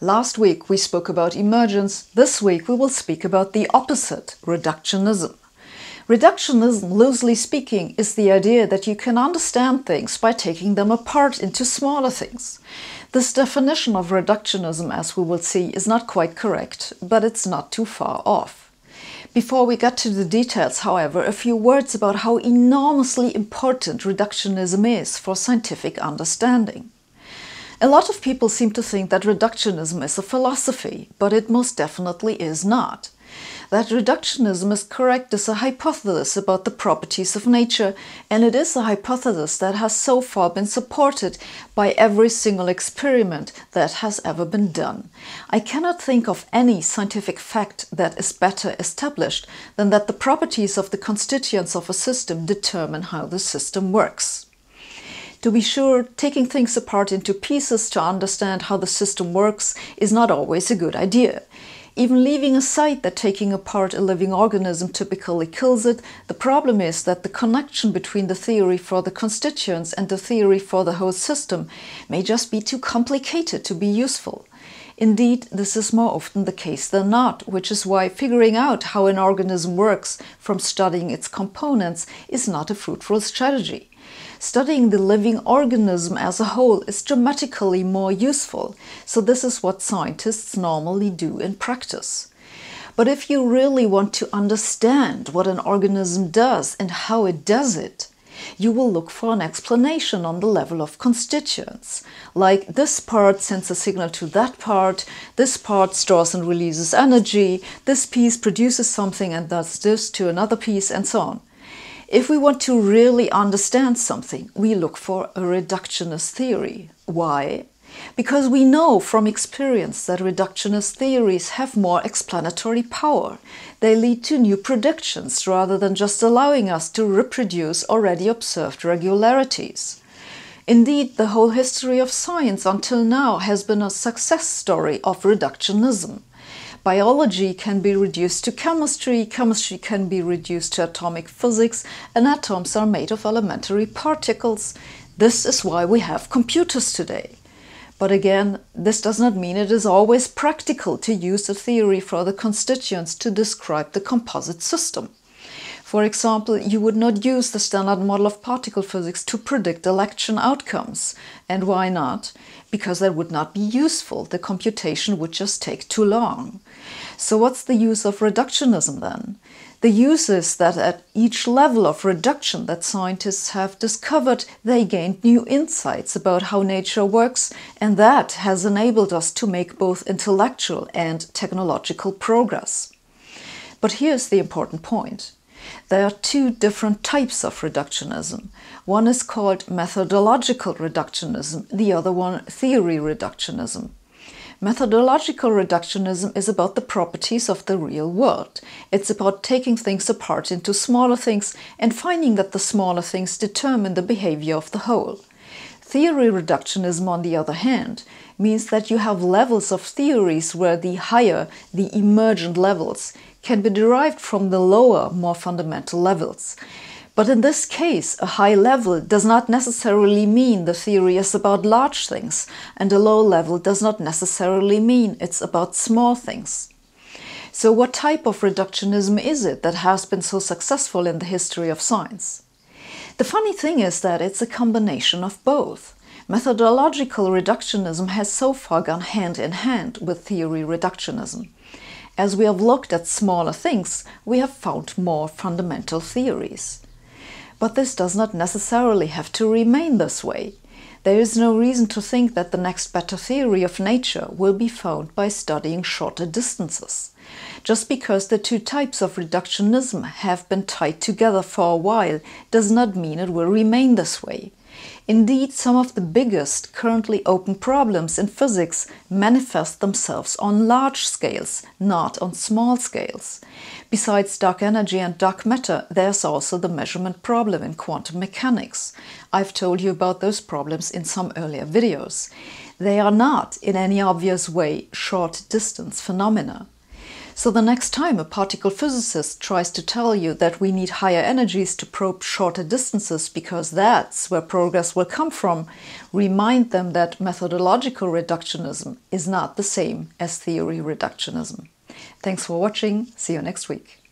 Last week we spoke about emergence. This week we will speak about the opposite, reductionism. Reductionism, loosely speaking, is the idea that you can understand things by taking them apart into smaller things. This definition of reductionism, as we will see, is not quite correct, but it's not too far off. Before we get to the details, however, a few words about how enormously important reductionism is for scientific understanding. A lot of people seem to think that reductionism is a philosophy, but it most definitely is not that reductionism is correct is a hypothesis about the properties of nature, and it is a hypothesis that has so far been supported by every single experiment that has ever been done. I cannot think of any scientific fact that is better established than that the properties of the constituents of a system determine how the system works. To be sure, taking things apart into pieces to understand how the system works is not always a good idea. Even leaving aside that taking apart a living organism typically kills it, the problem is that the connection between the theory for the constituents and the theory for the whole system may just be too complicated to be useful. Indeed, this is more often the case than not, which is why figuring out how an organism works from studying its components is not a fruitful strategy. Studying the living organism as a whole is dramatically more useful, so this is what scientists normally do in practice. But if you really want to understand what an organism does and how it does it, you will look for an explanation on the level of constituents. Like this part sends a signal to that part, this part stores and releases energy, this piece produces something and does this to another piece, and so on. If we want to really understand something, we look for a reductionist theory. Why? Because we know from experience that reductionist theories have more explanatory power. They lead to new predictions rather than just allowing us to reproduce already observed regularities. Indeed, the whole history of science until now has been a success story of reductionism. Biology can be reduced to chemistry, chemistry can be reduced to atomic physics, and atoms are made of elementary particles. This is why we have computers today. But again, this does not mean it is always practical to use a theory for the constituents to describe the composite system. For example, you would not use the standard model of particle physics to predict election outcomes. And why not? Because that would not be useful. The computation would just take too long. So what's the use of reductionism then? The use is that at each level of reduction that scientists have discovered, they gained new insights about how nature works, and that has enabled us to make both intellectual and technological progress. But here's the important point. There are two different types of reductionism. One is called methodological reductionism, the other one theory reductionism. Methodological reductionism is about the properties of the real world. It's about taking things apart into smaller things and finding that the smaller things determine the behavior of the whole. Theory reductionism, on the other hand, means that you have levels of theories where the higher, the emergent levels, can be derived from the lower, more fundamental levels. But in this case, a high level does not necessarily mean the theory is about large things, and a low level does not necessarily mean it's about small things. So, what type of reductionism is it that has been so successful in the history of science? The funny thing is that it's a combination of both. Methodological reductionism has so far gone hand in hand with theory reductionism. As we have looked at smaller things, we have found more fundamental theories. But this does not necessarily have to remain this way. There is no reason to think that the next better theory of nature will be found by studying shorter distances. Just because the two types of reductionism have been tied together for a while does not mean it will remain this way. Indeed, some of the biggest currently open problems in physics manifest themselves on large scales, not on small scales. Besides dark energy and dark matter, there's also the measurement problem in quantum mechanics. I've told you about those problems in some earlier videos. They are not, in any obvious way, short distance phenomena. So the next time a particle physicist tries to tell you that we need higher energies to probe shorter distances because that's where progress will come from, remind them that methodological reductionism is not the same as theory reductionism. Thanks for watching. See you next week.